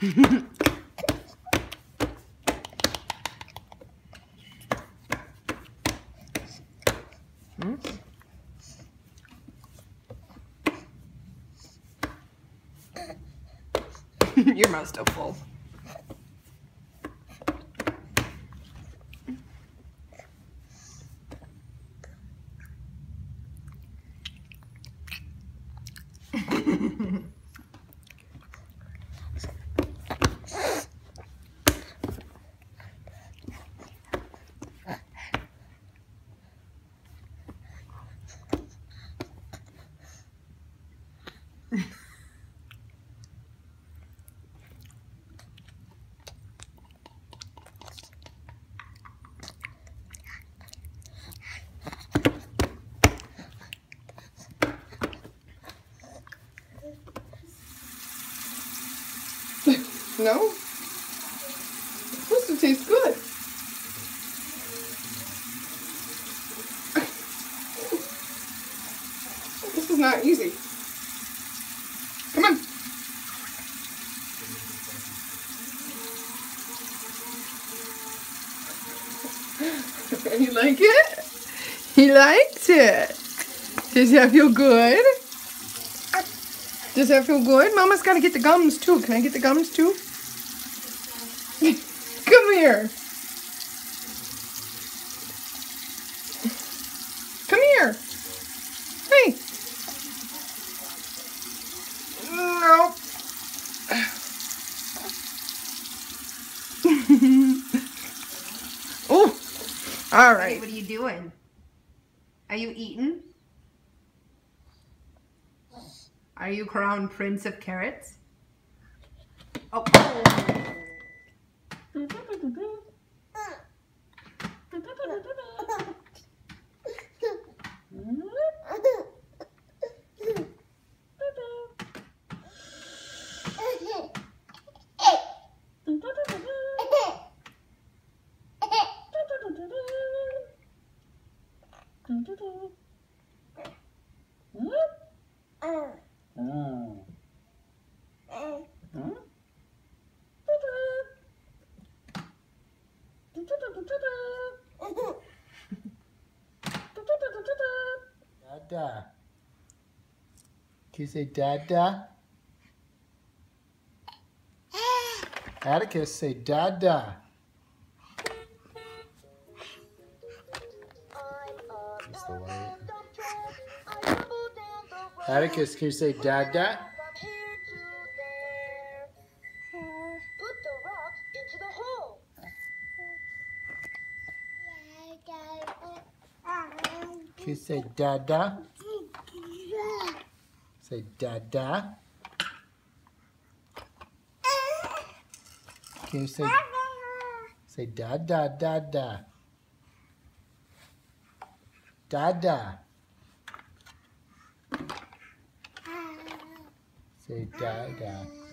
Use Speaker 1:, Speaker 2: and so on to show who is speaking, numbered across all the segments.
Speaker 1: Hmm? Your mouth's still full. No? It's supposed to taste good. This is not easy. Come on. you like it? He liked it. Does that feel good? Does that feel good? Mama's got to get the gums too. Can I get the gums too? Come here. Come here. Hey. No. oh. All right.
Speaker 2: What are you doing? Are you eating? Are you crowned prince of carrots? Oh.
Speaker 3: Dada. Can you say Dada? Atticus, say Dada. Atticus, can you say Dada? Say Dada? Say Dada. Can you say say Dada Dada? Dada. Say Dada.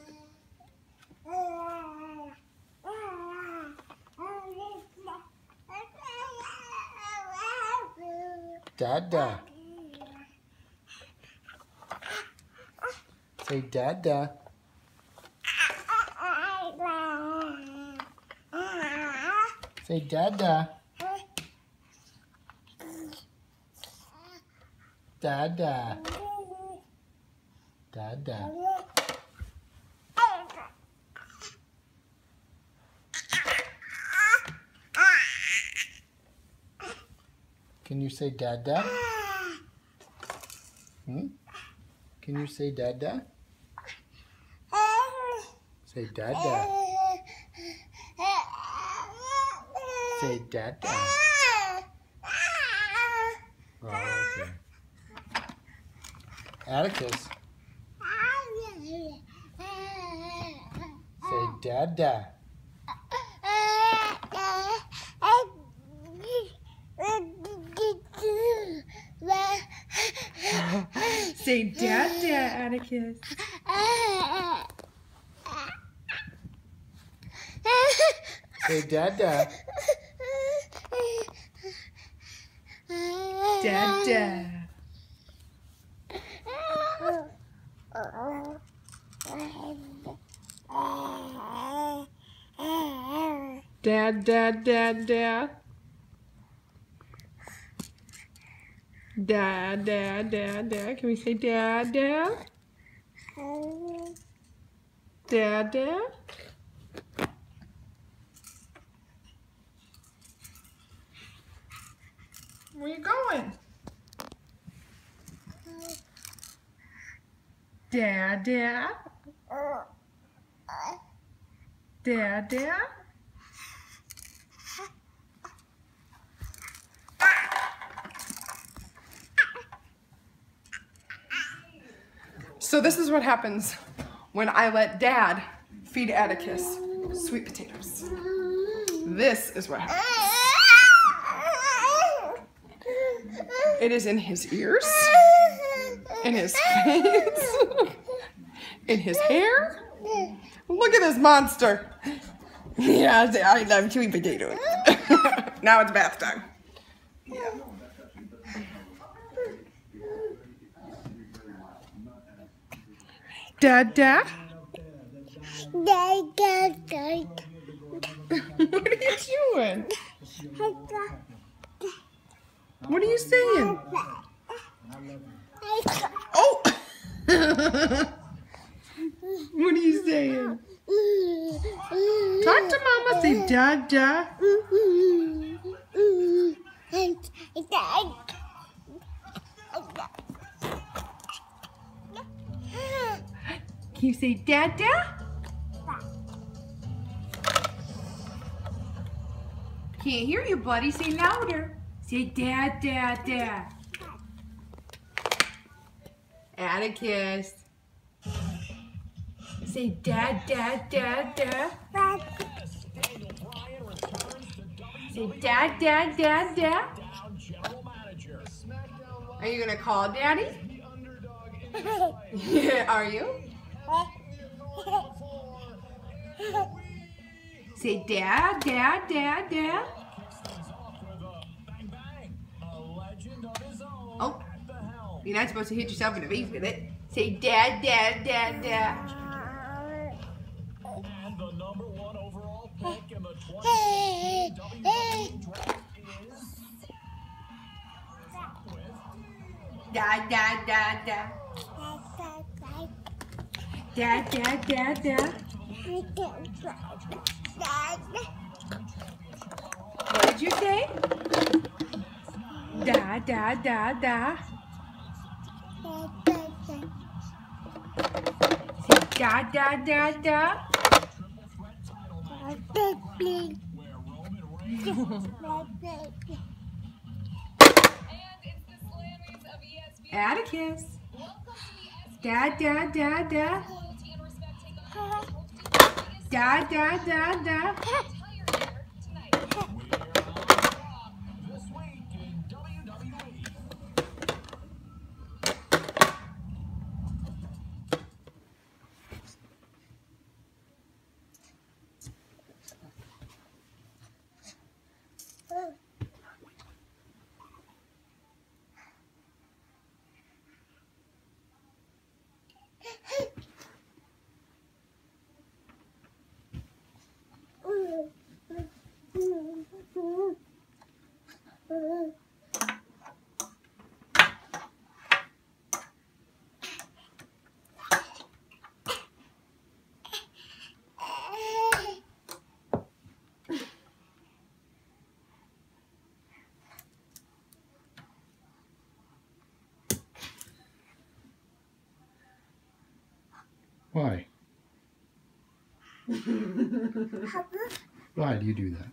Speaker 3: Dada. Say Dada. Say Dada. Dada. Dada. Can you say Dada? Hmm? Can you say Dada? Say Dada. Say dad Oh, okay. Atticus, say Dada.
Speaker 2: Say dad, dad, Atticus.
Speaker 3: Say Dada.
Speaker 2: Dad, dad.
Speaker 4: Oh.
Speaker 1: Dad, dad, dad, dad. Dad, dad, dad. Can we say dad, dad? Dad, dad? Where you going? Dad, dad? Dad, dad? So this is what happens when I let dad feed Atticus sweet potatoes. This is what happens. It is in his ears, in his face, in his hair. Look at this monster. Yeah, I love sweet potatoes. now it's bath time. Dad, dad? what are you doing? What are you saying? Oh! what are you saying? Talk to mama. Say dad, you say dad, dad?
Speaker 2: Can't hear you, buddy. Say louder. Say dad, dad, dad. Atticus. Say dad, dad, dad, dad. Say dad, dad, dad, dad. Are you gonna call daddy? yeah, are you? Say dad, dad, dad, dad. Oh, you're not supposed to hit yourself in the face with it. Say dad, dad, dad, dad.
Speaker 5: And the number one
Speaker 2: Dad, dad, dad, dad. Dad, dad, dad, dad. What did you say? Da, da, da, da. Say da, da, da, da. Atticus. Dad, dad, dad, dad. Dad, dad, dad, dad.
Speaker 5: this week in WWE.
Speaker 3: Why? Why do you do that?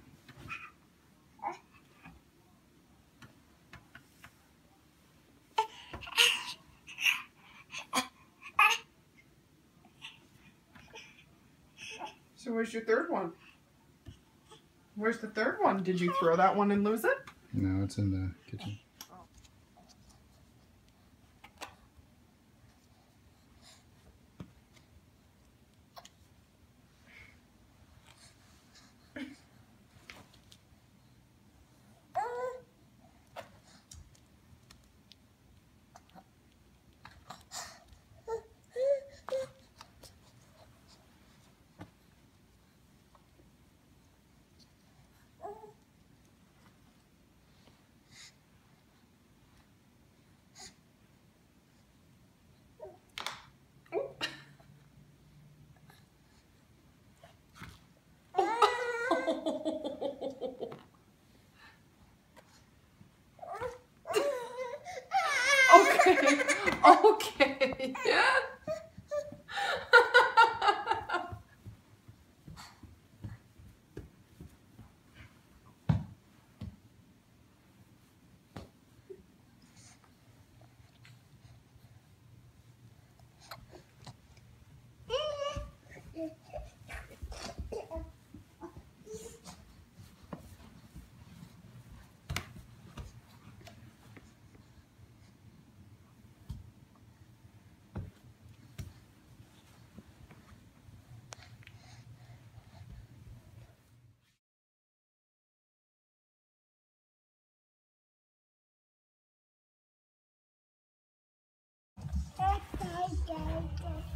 Speaker 1: So where's your third one? Where's the third one? Did you throw that one and lose it?
Speaker 3: No, it's in the kitchen. 자, 자.